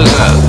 Listen up.